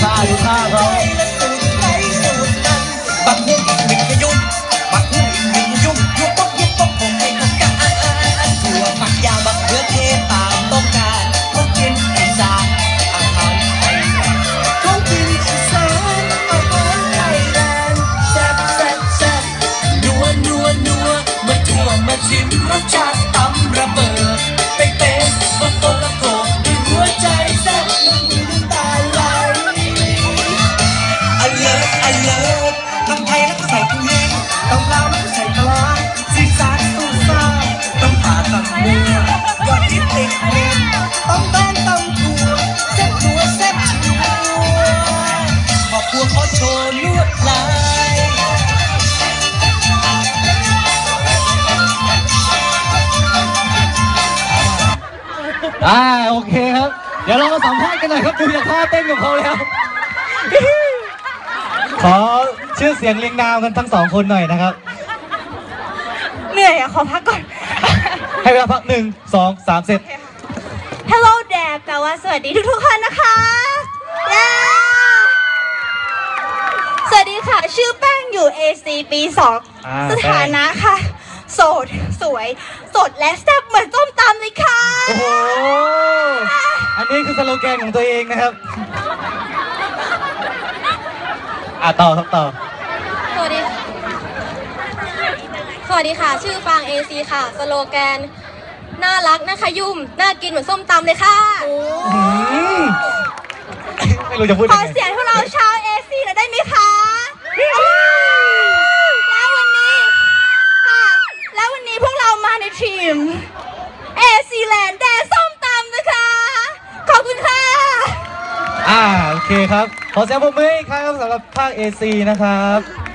โหท่า กุ้งแห้งต้องลาวแล้วก็ใส่ปลาร้าซีซ่าซูซ่าต้องผ่าตัดเนื้อยอดฮิตติดเทรนด์ต้องแป้งต้องถั่วแซ่บนัวแซ่บชัวร์ขอบครัวขอโชว์ลวดลายอ่าโอเคครับ เดี๋ยวเรามาสัมภาษณ์กันหน่อยครับดูจากท่าเต้นของเขาแล้ว ขอชื่อเสียงเรียงนามกันทั้งสองคนหน่อยนะครับ เหนื่อยอะขอพักก่อน ให้เวลาพักหนึ่งสองสามเสร็จ Hello there แปลว่าสวัสดีทุกๆคนนะคะเย้สวัสดีค่ะ ชื่อแป้งอยู่ AC ปีสองอ่าสถานะค่ะ โสด สวย สดและแซ่บเหมือนส้มตำเลยค่ะ โอ้โห อันนี้คือสโลแกนของตัวเองนะครับ อะต่อครับต่อสวัสดีสวัสดีค่ะ ชื่อฟาง AC ค่ะ สโลแกน น่ารักนะคะยุ่มน่ากินเหมือนส้มตำเลยค่ะ อืมไม่รู้จะพูดขยัองไงเสียงพวกเราชาว AC หน่อยได้ไหมคะแล้ววันนี้ค่ะแล้ววันนี้พวกเรามาในทีม AC Land แดงส้มตำนะคะ ขอบคุณค่ะ อ่าโอเคครับ ขอเสียงปรบมืออีกครั้งครับสำหรับภาค AC นะครับ